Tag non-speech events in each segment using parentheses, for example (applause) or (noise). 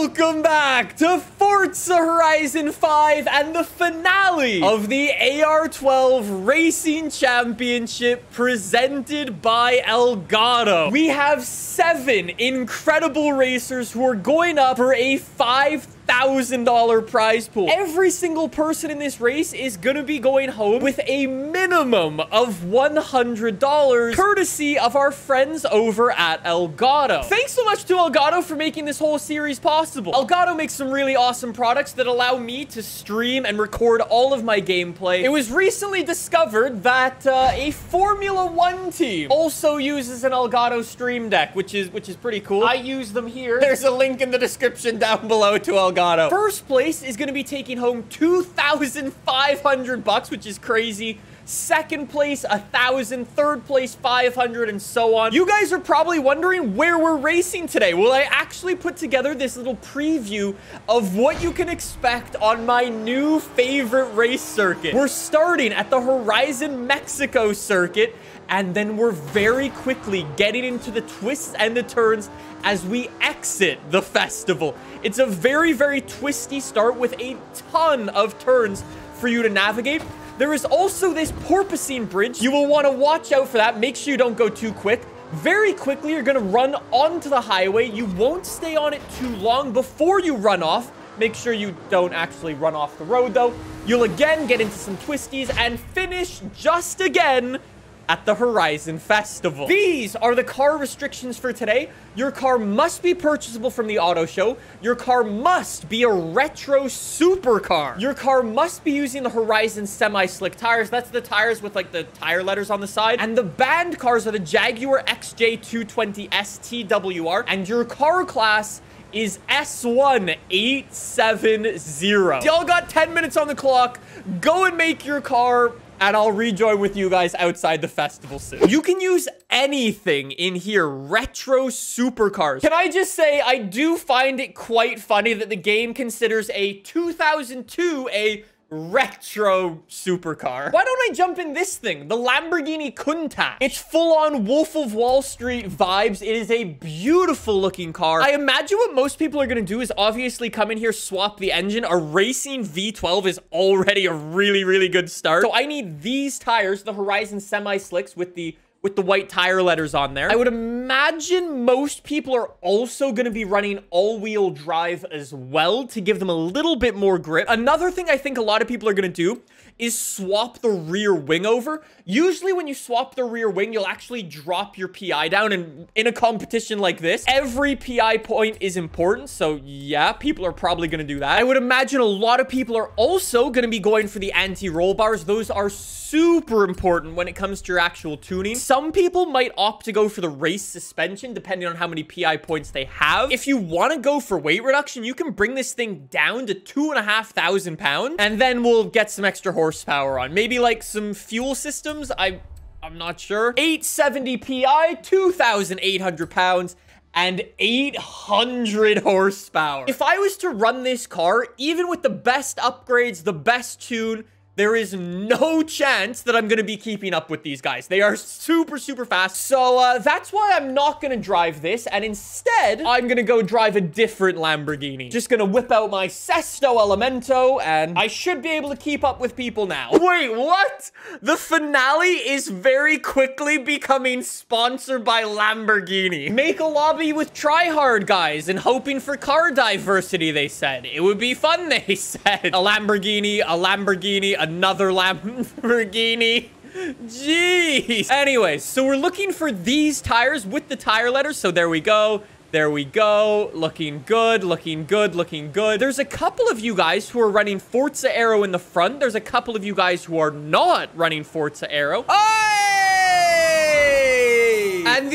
Welcome back to Forza Horizon 5 and the finale of the AR-12 Racing Championship presented by Elgato. We have seven incredible racers who are going up for a 5,000 $1,000 prize pool. Every single person in this race is gonna be going home with a minimum of $100 courtesy of our friends over at Elgato. Thanks so much to Elgato for making this whole series possible. Elgato makes some really awesome products that allow me to stream and record all of my gameplay. It was recently discovered that uh, a Formula One team also uses an Elgato Stream Deck, which is which is pretty cool. I use them here. There's a link in the description down below to Elgato. First place is going to be taking home 2,500 bucks, which is crazy. Second place, a thousand. Third place, 500, and so on. You guys are probably wondering where we're racing today. Well, I actually put together this little preview of what you can expect on my new favorite race circuit. We're starting at the Horizon Mexico circuit, and then we're very quickly getting into the twists and the turns as we exit the festival. It's a very, very twisty start with a ton of turns for you to navigate. There is also this porpoising bridge. You will want to watch out for that. Make sure you don't go too quick. Very quickly, you're going to run onto the highway. You won't stay on it too long before you run off. Make sure you don't actually run off the road, though. You'll again get into some twisties and finish just again at the Horizon Festival. These are the car restrictions for today. Your car must be purchasable from the auto show. Your car must be a retro supercar. Your car must be using the Horizon semi-slick tires. That's the tires with like the tire letters on the side. And the banned cars are the Jaguar XJ220 STWR. And your car class is S1870. Y'all got 10 minutes on the clock. Go and make your car and I'll rejoin with you guys outside the festival soon. You can use anything in here, retro supercars. Can I just say, I do find it quite funny that the game considers a 2002 a retro supercar. Why don't I jump in this thing? The Lamborghini Countach. It's full-on Wolf of Wall Street vibes. It is a beautiful looking car. I imagine what most people are going to do is obviously come in here, swap the engine. A racing V12 is already a really, really good start. So I need these tires, the Horizon Semi-Slicks with the with the white tire letters on there. I would imagine most people are also going to be running all-wheel drive as well to give them a little bit more grip. Another thing I think a lot of people are going to do is swap the rear wing over. Usually when you swap the rear wing, you'll actually drop your PI down. And in a competition like this, every PI point is important. So yeah, people are probably going to do that. I would imagine a lot of people are also going to be going for the anti-roll bars. Those are super important when it comes to your actual tuning. Some people might opt to go for the race suspension, depending on how many PI points they have. If you want to go for weight reduction, you can bring this thing down to two and a half thousand pounds, and then we'll get some extra horsepower on. Maybe like some fuel systems. I, I'm not sure. 870 PI, 2,800 pounds and 800 horsepower. If I was to run this car, even with the best upgrades, the best tune, there is no chance that I'm going to be keeping up with these guys. They are super, super fast. So uh, that's why I'm not going to drive this. And instead, I'm going to go drive a different Lamborghini. Just going to whip out my Sesto Elemento and I should be able to keep up with people now. Wait, what? The finale is very quickly becoming sponsored by Lamborghini. Make a lobby with tryhard guys and hoping for car diversity, they said. It would be fun, (laughs) they said. A Lamborghini, a Lamborghini, a another Lamborghini. Jeez. Anyways, so we're looking for these tires with the tire letters. So there we go. There we go. Looking good, looking good, looking good. There's a couple of you guys who are running Forza Arrow in the front. There's a couple of you guys who are not running Forza Arrow. Hey! Oh,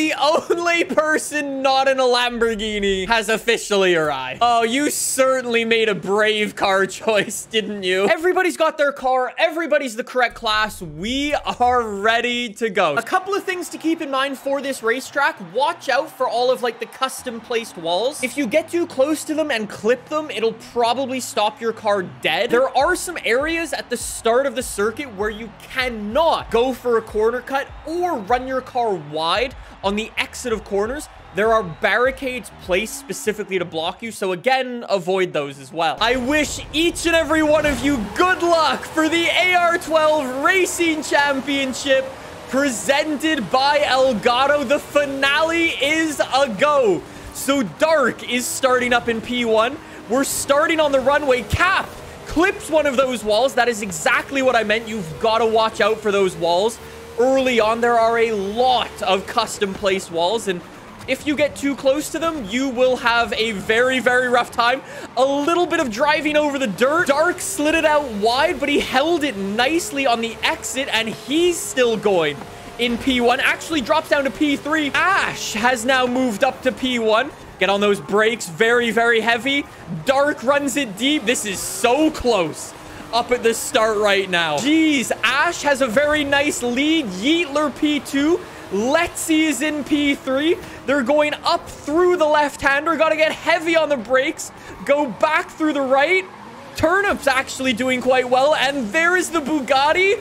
The only person not in a Lamborghini has officially arrived. Oh, you certainly made a brave car (laughs) choice, didn't you? Everybody's got their car. Everybody's the correct class. We are ready to go. A couple of things to keep in mind for this racetrack. Watch out for all of like the custom placed walls. If you get too close to them and clip them, it'll probably stop your car dead. There are some areas at the start of the circuit where you cannot go for a corner cut or run your car wide on the exit of corners there are barricades placed specifically to block you. So again, avoid those as well. I wish each and every one of you good luck for the AR-12 Racing Championship presented by Elgato. The finale is a go. So Dark is starting up in P1. We're starting on the runway. Cap clips one of those walls. That is exactly what I meant. You've got to watch out for those walls. Early on, there are a lot of custom placed walls, and if you get too close to them, you will have a very, very rough time. A little bit of driving over the dirt. Dark slid it out wide, but he held it nicely on the exit, and he's still going in P1. Actually drops down to P3. Ash has now moved up to P1. Get on those brakes. Very, very heavy. Dark runs it deep. This is so close up at the start right now. Jeez, Ash has a very nice lead. Yeetler P2. Letzi is in P3. They're going up through the left-hander. Got to get heavy on the brakes. Go back through the right. Turnip's actually doing quite well. And there is the Bugatti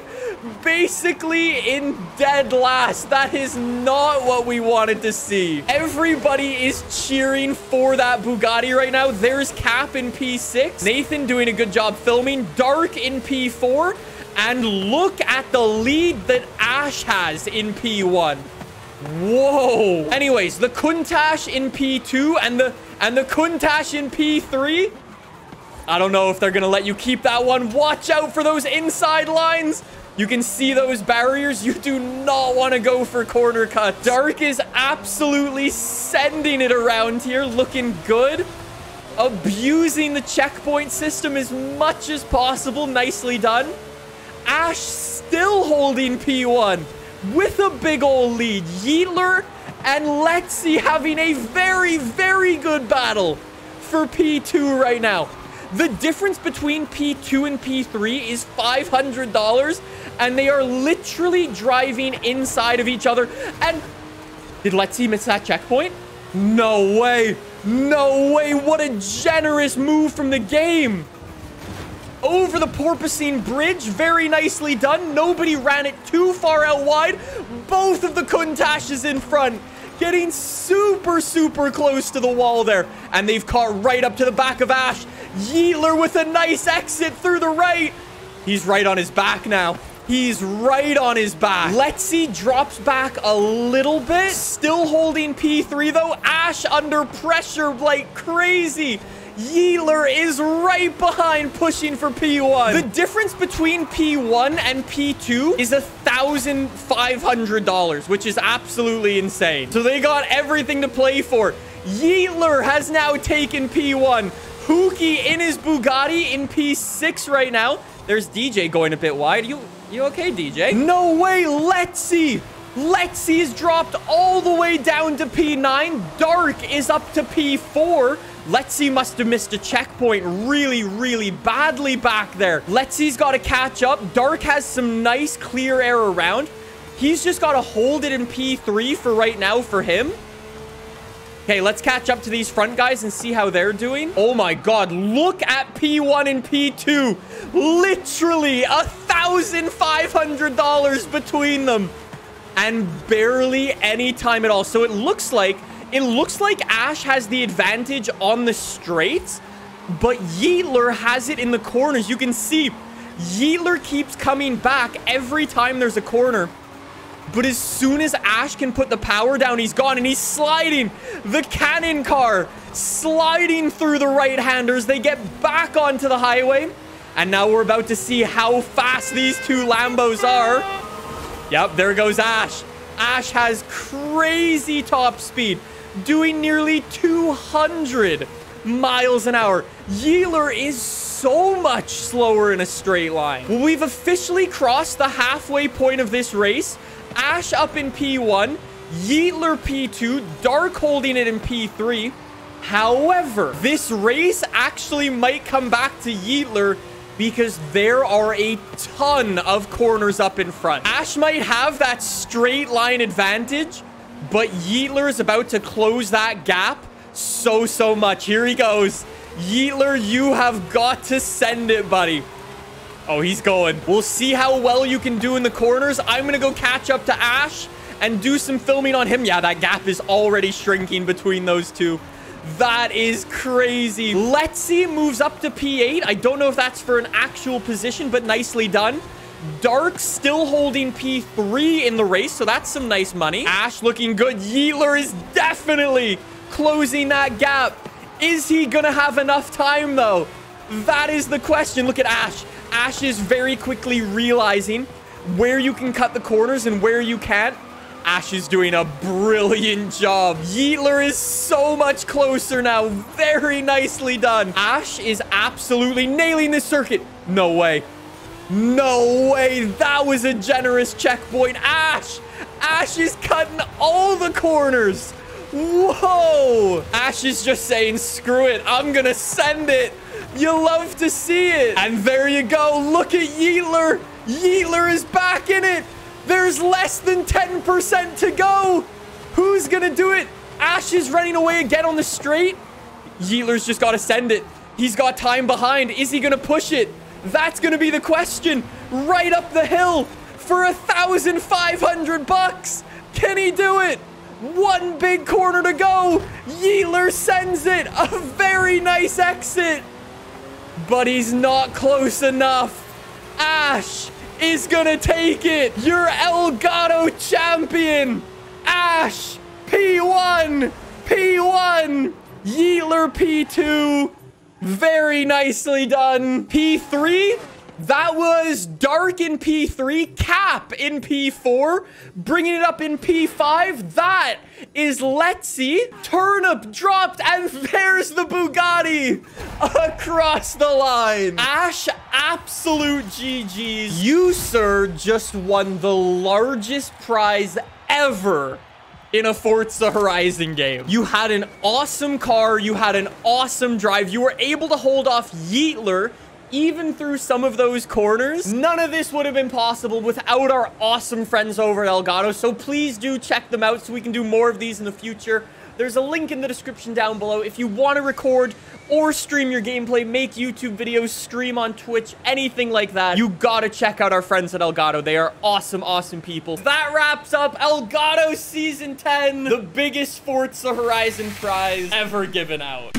basically in dead last. That is not what we wanted to see. Everybody is cheering for that Bugatti right now. There's Cap in P6. Nathan doing a good job filming. Dark in P4. And look at the lead that Ash has in P1. Whoa. Anyways, the Countach in P2 and the and the Countach in P3. I don't know if they're going to let you keep that one. Watch out for those inside lines. You can see those barriers. You do not want to go for corner cut. Dark is absolutely sending it around here. Looking good. Abusing the checkpoint system as much as possible. Nicely done. Ash still holding P1 with a big old lead. Yeetler and Letzi having a very, very good battle for P2 right now. The difference between P2 and P3 is $500, and they are literally driving inside of each other. And did Letzi miss that checkpoint? No way. No way. What a generous move from the game over the Porpoising Bridge. Very nicely done. Nobody ran it too far out wide. Both of the Countachs in front. Getting super, super close to the wall there. And they've caught right up to the back of Ash. Yeetler with a nice exit through the right. He's right on his back now. He's right on his back. Letzi drops back a little bit. Still holding P3, though. Ash under pressure like crazy. Yeetler is right behind pushing for P1. The difference between P1 and P2 is $1,500, which is absolutely insane. So they got everything to play for. Yeetler has now taken P1. Pookie in his Bugatti in P6 right now. There's DJ going a bit wide. You, you okay, DJ? No way, Letzi. Letzi is dropped all the way down to P9. Dark is up to P4. Letzi must have missed a checkpoint really, really badly back there. Letzi's got to catch up. Dark has some nice clear air around. He's just got to hold it in P3 for right now for him. Okay, let's catch up to these front guys and see how they're doing. Oh my god, look at P1 and P2. Literally a $1,500 between them. And barely any time at all. So it looks like it looks like Ash has the advantage on the straights, but Yeetler has it in the corners. You can see Yeetler keeps coming back every time there's a corner. But as soon as Ash can put the power down, he's gone and he's sliding. The cannon car sliding through the right-handers. They get back onto the highway. And now we're about to see how fast these two Lambos are. Yep, there goes Ash. Ash has crazy top speed doing nearly 200 miles an hour. Yeetler is so much slower in a straight line. We've officially crossed the halfway point of this race. Ash up in P1, Yeetler P2, Dark holding it in P3. However, this race actually might come back to Yeetler because there are a ton of corners up in front. Ash might have that straight line advantage, but Yeetler is about to close that gap so, so much. Here he goes. Yeetler, you have got to send it, buddy. Oh, he's going. We'll see how well you can do in the corners. I'm going to go catch up to Ash, and do some filming on him. Yeah, that gap is already shrinking between those two. That is crazy. Letzi moves up to P8. I don't know if that's for an actual position, but nicely done. Dark still holding P3 in the race, so that's some nice money. Ash looking good. Yeetler is definitely closing that gap. Is he gonna have enough time, though? That is the question. Look at Ash. Ash is very quickly realizing where you can cut the corners and where you can't. Ash is doing a brilliant job. Yeetler is so much closer now. Very nicely done. Ash is absolutely nailing this circuit. No way. No way. That was a generous checkpoint. Ash. Ash is cutting all the corners. Whoa! Ash is just saying, screw it. I'm gonna send it. You love to see it. And there you go. Look at Yeetler. Yeetler is back in it. There's less than 10% to go. Who's gonna do it? Ash is running away again on the straight. Yeetler's just gotta send it. He's got time behind. Is he gonna push it? That's gonna be the question. Right up the hill for a thousand five hundred bucks. Can he do it? One big corner to go. Yeetler sends it. A very nice exit. But he's not close enough. Ash is gonna take it. Your Elgato champion. Ash, P1, P1, Yeetler P2. Very nicely done. P3, that was Dark in P3, Cap in P4, bringing it up in P5. That is Letzi. Turnip dropped, and there's the Bugatti across the line. Ash, absolute GG's. You, sir, just won the largest prize ever in a Forza Horizon game. You had an awesome car. You had an awesome drive. You were able to hold off Yeetler even through some of those corners. None of this would have been possible without our awesome friends over at Elgato. So please do check them out so we can do more of these in the future. There's a link in the description down below if you want to record or stream your gameplay, make YouTube videos, stream on Twitch, anything like that. You gotta check out our friends at Elgato. They are awesome, awesome people. That wraps up Elgato Season 10, the biggest Forza Horizon prize ever given out.